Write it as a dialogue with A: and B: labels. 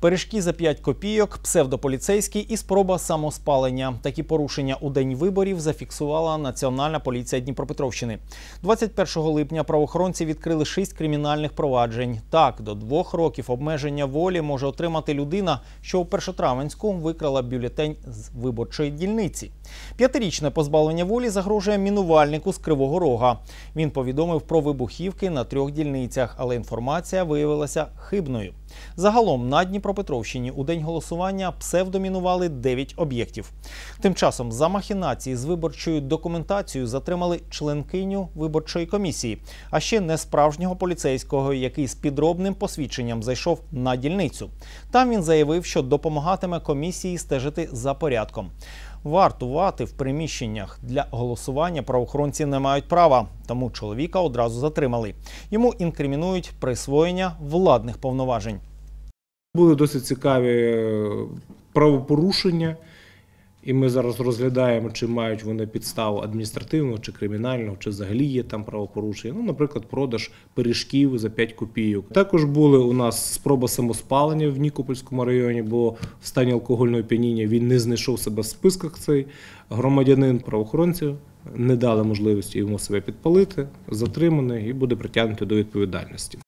A: Пиріжки за 5 копійок, псевдополіцейський і спроба самоспалення. Такі порушення у день виборів зафіксувала Національна поліція Дніпропетровщини. 21 липня правоохоронці відкрили 6 кримінальних проваджень. Так, до двох років обмеження волі може отримати людина, що у Першотравенську викрала бюлетень з виборчої дільниці. П'ятирічне позбавлення волі загрожує мінувальнику з Кривого Рога. Він повідомив про вибухівки на трьох дільницях, але інформація виявилася хибною. Загалом на Дніпропетровщині у день голосування псевдомінували 9 об'єктів. Тим часом за махінації з виборчою документацією затримали членкиню виборчої комісії, а ще несправжнього поліцейського, який з підробним посвідченням зайшов на дільницю. Там він заявив, що допомагатиме комісії стежити за порядком. Вартувати в приміщеннях для голосування правоохоронці не мають права, тому чоловіка одразу затримали. Йому інкримінують присвоєння владних повноважень.
B: Були досить цікаві е, правопорушення, і ми зараз розглядаємо, чи мають вони підставу адміністративного чи кримінального, чи взагалі є там правопорушення. Ну, наприклад, продаж пиріжків за 5 копійок. Також були у нас спроба самоспалення в Нікопольському районі, бо в стані алкогольного п'яніння він не знайшов себе в списках цей громадянин правоохоронців. Не дали можливості йому себе підпалити, затриманий і буде притягнути до відповідальності.